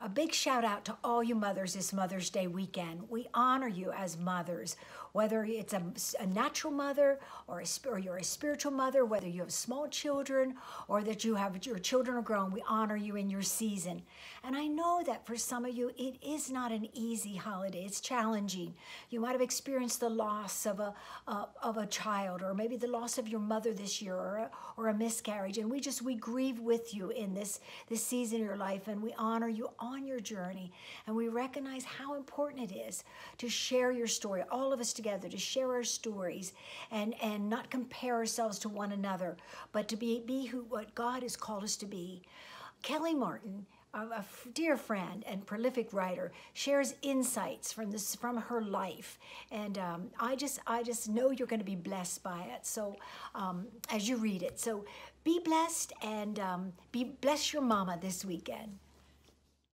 A big shout out to all you mothers this Mother's Day weekend. We honor you as mothers, whether it's a, a natural mother or, a, or you're a spiritual mother, whether you have small children or that you have your children are grown. We honor you in your season. And I know that for some of you, it is not an easy holiday. It's challenging. You might have experienced the loss of a uh, of a child, or maybe the loss of your mother this year, or a, or a miscarriage. And we just we grieve with you in this this season of your life, and we honor you on your journey. And we recognize how important it is to share your story, all of us together, to share our stories and, and not compare ourselves to one another, but to be, be who what God has called us to be. Kelly Martin a, dear friend and prolific writer, shares insights from this from her life, and um, I just I just know you're going to be blessed by it. So um, as you read it, so be blessed and um, be bless your mama this weekend.